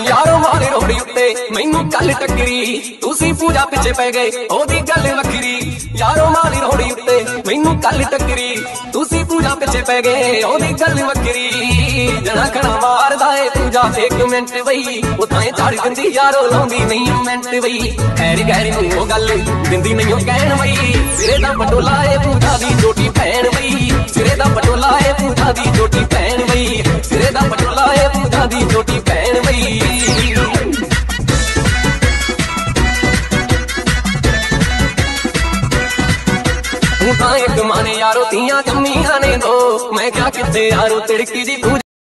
ਯਾਰੋ ਮਾਰੇ ਰੋੜੀ ਉੱਤੇ, ਮੈਨੂੰ ਕੱਲ ਟੱਕਰੀ। ਤੁਸੀਂ ਪੂਜਾ ਪਿੱਛੇ ਪੈ ਗਏ, ਉਹਦੀ ਗੱਲ ਵੱਖਰੀ। ਯਾਰੋ ਮਾਰੀ ਰੋੜੀ ਉੱਤੇ, ਮੈਨੂੰ ਕੱਲ ਟੱਕਰੀ। ਤੁਸੀਂ ਪੂਜਾ ਪਿੱਛੇ ਪੈ ਗਏ, ਉਹਦੀ ਗੱਲ ਵੱਖਰੀ। ਜਣਾ ਖਣਾ ਮਾਰਦਾ ਏ ਪੂਜਾ, ਇੱਕ ਮਿੰਟ ਬਈ। ਉਤਾਂ ਚੜ ਜਾਂਦੀ, ਯਾਰੋ ਲਾਉਂਦੀ ਨਹੀਂ ਮਿੰਟ ਬਈ। ਖੈਰ ਗੈਰ ਨੂੰ ਉਹ ਗੱਲ ਦਿੰਦੀ ਨਹੀਂ ਉਹ ਕਹਿਣ ਬਈ। ਸਿਰੇ ਦਾ ਪਟੋਲਾ ਏ ਪੂਜਾ ਦੀ ਛੋਟੀ ਭੈਣ ਤੂੰ ਤਾਂ ਇੱਕ ਮਾਨੇ ਯਾਰੋ ਤੀਆਂ ਜੰਮੀਆਂ ਨੇ ਦੋ ਮੈਂ ਕਿਹਾ ਕਿੱਥੇ ਯਾਰੋ ਤਿੜਕੀ ਦੀ ਪੂਜਾ